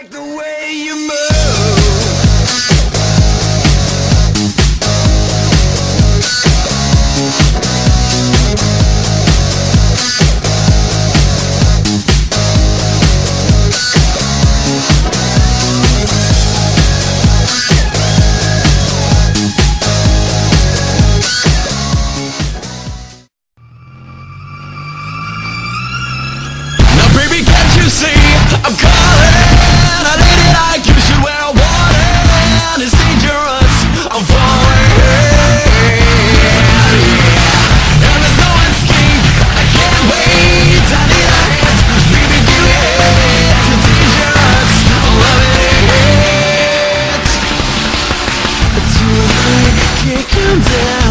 like the way you move. Now baby, can't you see I'm calling Here comes down